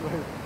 Right.